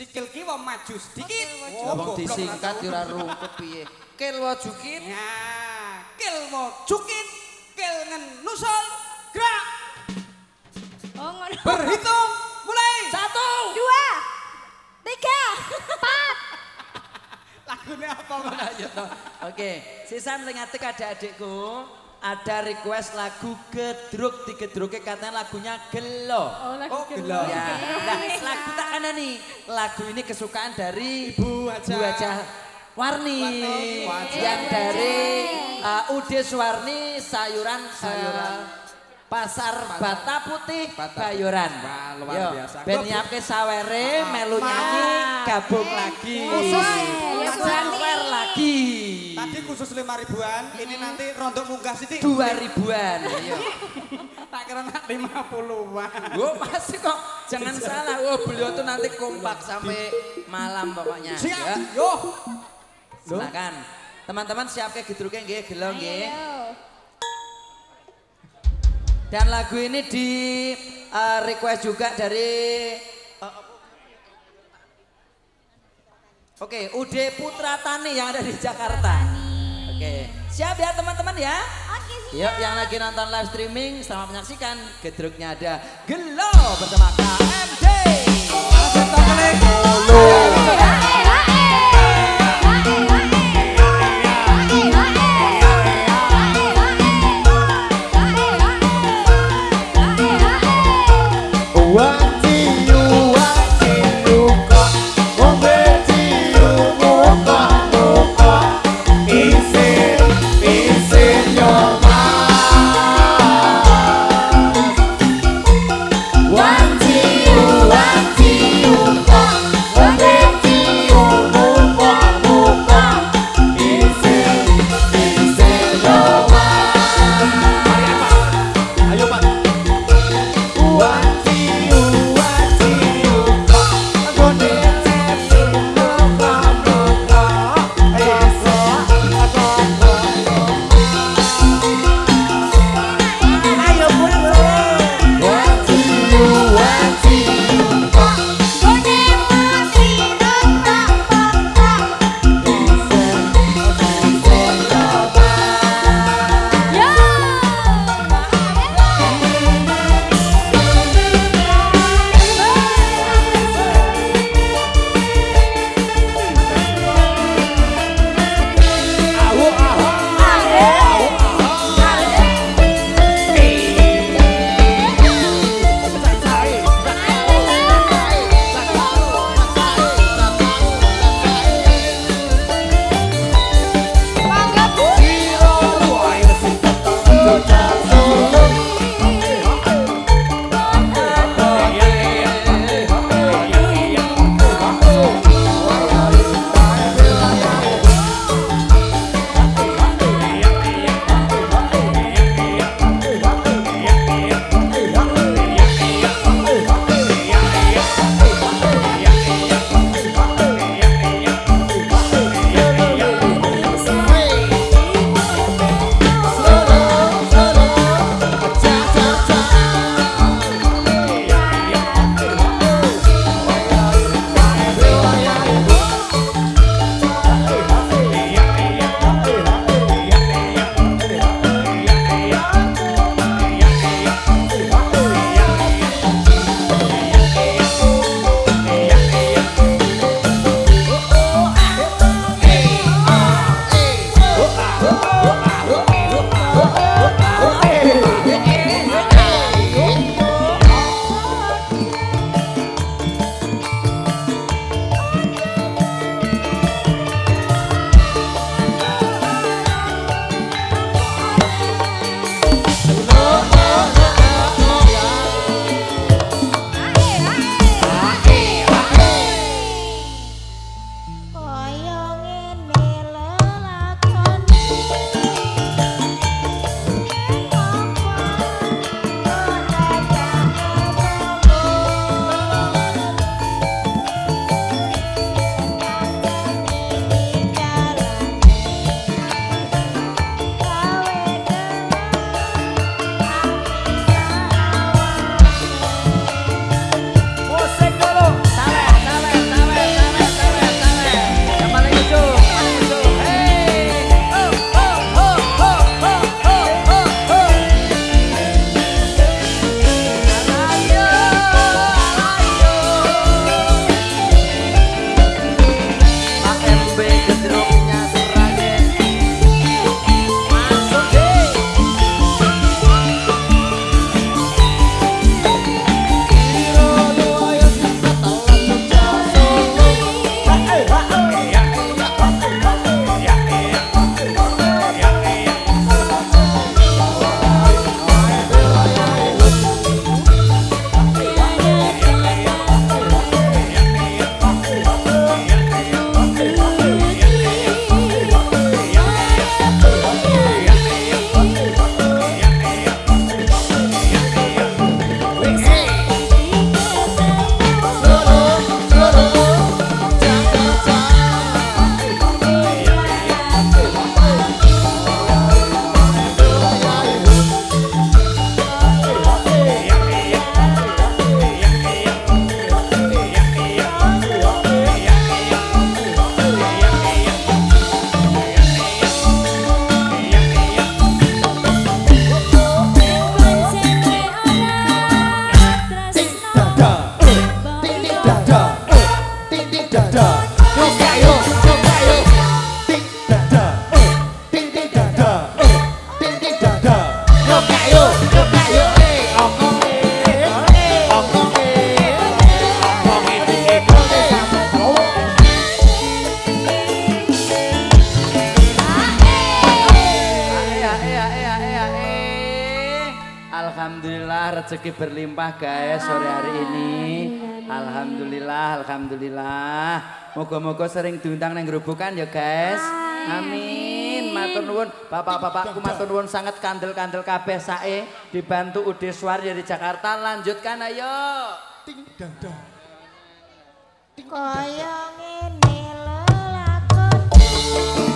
Sikil kiwa maju sedikit. Oh, wong disingkat ora rungkut piye. Kil wajukit. Ya, kil cukit, kil ngen nusul, gerak. Oh ngono. Berhitung mulai. Satu. Dua. Tiga. Empat. Lagunya apa. Oke, sisan sing ngadeg adik-adikku. Ada request lagu gedruk digedruke katanya lagunya gelo. Oh lagi Oh, gelo. gelo. Ya, nah, lagu tak ada nih. Lagu ini kesukaan dari Ibu Haja. Bu Haja Warni, Warni. yang dari uh, Ude Suwarni sayuran sayuran Pasar Bata Putih Bata- Bayoran. Wah, luar Yo, biasa. Ben nyiapke sawere, melu nyanyi, gabung lagi. Khusus. Lagi. Tadi khusus lima ribuan, ini nanti rontok munggah sih. Dua ribuan. Ayo. Tak kira nak lima puluhan. Oh masih kok, jangan salah. Oh beliau tuh nanti kompak sampai malam pokoknya. Siap, Ya, yo. silakan. Teman-teman siap ke gidruke nggih, gelo nggih. Ayo. Dan lagu ini di uh, request juga dari uh, Oke, Ude Putra Tani yang ada di Jakarta. Siap ya teman-teman ya? Oke sih. Yuk yang lagi nonton live streaming selamat menyaksikan gedruknya ada Gelo bersama KMD. One, rezeki berlimpah guys sore hari ini. Alhamdulillah, alhamdulillah. Moga-moga sering diundang nang gerubukan ya guys. Amin. Matur nuwun bapak-bapakku matur nuwun sangat kandel-kandel kabeh sae dibantu Udeswar dari Jakarta. Lanjutkan ayo. Ting dang dang. Kaya ngene lelakon.